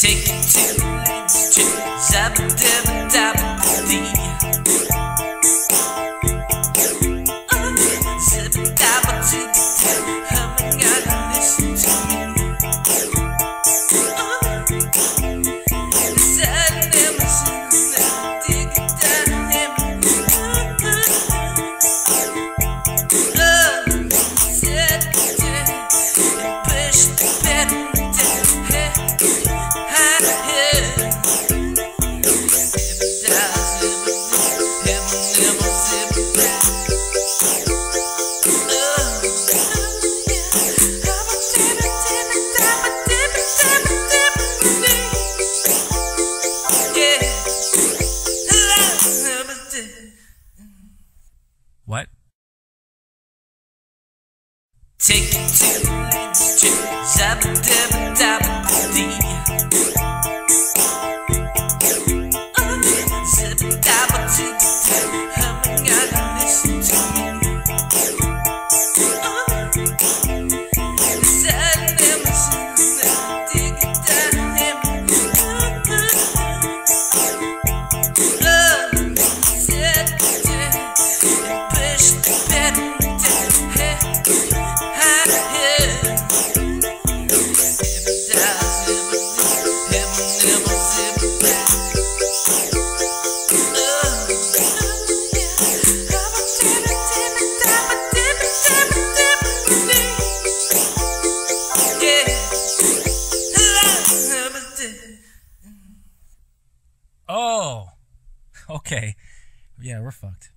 Take it to, to, What? Take two, two, seven, two. Oh, okay. Yeah, we're fucked.